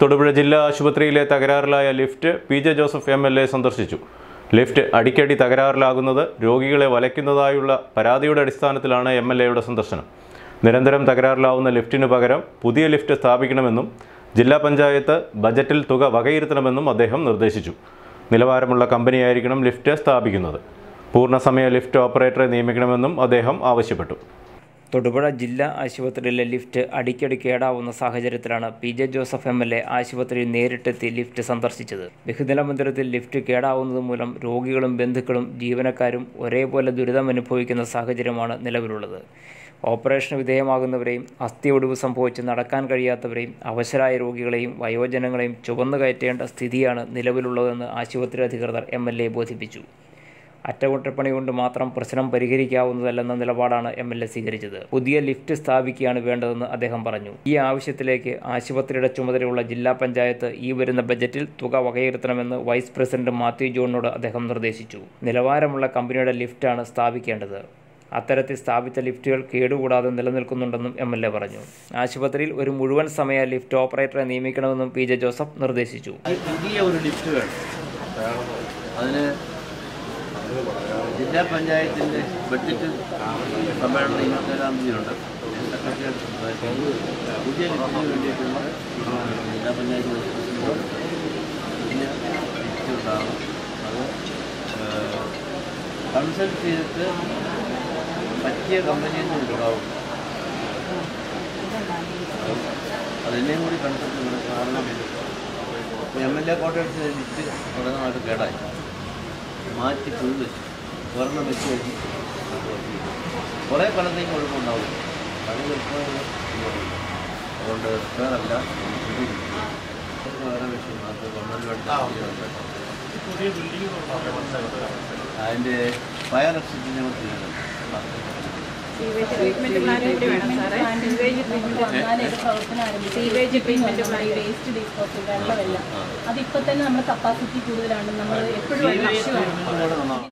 തൊടുപുഴ ജില്ലാ ആശുപത്രിയിലെ തകരാറിലായ lift P J Joseph M L A സന്ദർശിച്ചു. ലിഫ്റ്റ് അടിക്കടി തകരാറിലാകുന്നത് രോഗികളെ വലയ്ക്കുന്നതായുള്ള പരാതിയുടെ അടിസ്ഥാനത്തിലാണ് എം എൽ എയുടെ സന്ദർശനം. നിരന്തരം തകരാറിലാവുന്ന ലിഫ്റ്റിനു പകരം പുതിയ ലിഫ്റ്റ് സ്ഥാപിക്കണമെന്നും ജില്ലാ പഞ്ചായത്ത് ബജറ്റിൽ തുക വകയിരുത്തണമെന്നും അദ്ദേഹം നിർദ്ദേശിച്ചു. നിലവാരമുള്ള കമ്പനിയായിരിക്കണം ലിഫ്റ്റ് സ്ഥാപിക്കുന്നത്. പൂർണസമയ ലിഫ്റ്റ് ഓപ്പറേറ്ററെ നിയമിക്കണമെന്നും അദ്ദേഹം ആവശ്യപ്പെട്ടു. തൊടുപുഴ ജില്ലാ ആശുപത്രിയിലെ ലിഫ്റ്റ് അടിക്കടി കേടാവുന്ന സാഹചര്യത്തിലാണ് P J Joseph M L A ആശുപത്രിയിൽ നേരിട്ടെത്തി ലിഫ്റ്റ് സന്ദർശിച്ചത്. ബഹുനില മന്ദിരത്തിൽ ലിഫ്റ്റ് കേടാവുന്നത് മൂലം രോഗികളും ബന്ധുക്കളും ജീവനക്കാരും ഒരേപോലെ ദുരിതം അനുഭവിക്കുന്ന സാഹചര്യമാണ് നിലവിലുള്ളത്. ഓപ്പറേഷന് വിധേയമാകുന്നവരെയും അസ്ഥി ഒടിവ് സംഭവിച്ച് നടക്കാൻ കഴിയാത്തവരെയും അവശരായ രോഗികളെയും വയോജനങ്ങളെയും ചുവന്നു കയറ്റേണ്ട സ്ഥിതിയാണ് നിലവിലുള്ളതെന്ന് ആശുപത്രി അധികൃതർ എം ബോധിപ്പിച്ചു. അറ്റകുറ്റപ്പണി കൊണ്ട് മാത്രം പ്രശ്നം പരിഹരിക്കാവുന്നതല്ലെന്ന നിലപാടാണ് എം എൽ എ സ്വീകരിച്ചത്. പുതിയ ലിഫ്റ്റ് സ്ഥാപിക്കുകയാണ് വേണ്ടതെന്ന് അദ്ദേഹം പറഞ്ഞു. ഈ ആവശ്യത്തിലേക്ക് ആശുപത്രിയുടെ ചുമതലയുള്ള ജില്ലാ പഞ്ചായത്ത് ഈ വരുന്ന ബജറ്റിൽ തുക വകയിരുത്തണമെന്ന് വൈസ് പ്രസിഡന്റ് മാത്യു ജോണിനോട് അദ്ദേഹം നിർദ്ദേശിച്ചു. നിലവാരമുള്ള കമ്പനിയുടെ ലിഫ്റ്റാണ് സ്ഥാപിക്കേണ്ടത്. അത്തരത്തിൽ സ്ഥാപിച്ച ലിഫ്റ്റുകൾ കേടുകൂടാതെ നിലനിൽക്കുന്നുണ്ടെന്നും എം എൽ എ പറഞ്ഞു. ആശുപത്രിയിൽ ഒരു മുഴുവൻ സമയ ലിഫ്റ്റ് ഓപ്പറേറ്ററെ നിയമിക്കണമെന്നും പി ജെ ജോസഫ് നിർദ്ദേശിച്ചു. പുതിയ ഒരു ലിഫ്റ്റ് ജില്ലാ പഞ്ചായത്തിന്റെ ബഡ്ജറ്റ് സമ്മേളനം ഇരുപത്തേഴാം തീയതിയുണ്ട് പുതിയ ലിഫ്റ്റിന് വേണ്ടിയിട്ടുള്ള ജില്ലാ പഞ്ചായത്ത് പുതിയ അത് കൺസൾട്ട് ചെയ്തിട്ട് പറ്റിയ കമ്പനിയിൽ നിന്ന് ഉണ്ടാവും അതെന്നെയും കൂടി കൺസൾട്ട് ചെയ്യണം കാരണം എം എൽ എ കോട്ടയത്ത് ലിസ്റ്റ് തുടങ്ങാനായിട്ട് കേടായി. മാറ്റി പുതു വെച്ചു. സ്വർണം വെച്ച് കഴിഞ്ഞ് കുറേ കാലത്തേക്ക് കുഴപ്പമുണ്ടാവും അത് ചിലപ്പോൾ അതുകൊണ്ട് വേറല്ല വേറെ വിഷയം. അത് ഗവൺമെന്റ് അതിന്റെ ഫയർ എക്സിറ്റിനെ കൂടി ചെയ്യണം സീവേജ് ട്രീറ്റ്മെന്റ് പ്ലാൻ കൂടി വേണം സാറേ. Sewage treatment sewage treatment plan waste disposal വെള്ളമെല്ലാം അതിപ്പോ തന്നെ നമ്മുടെ കപ്പാസിറ്റി കൂടുതലാണ്. നമ്മൾ എപ്പോഴും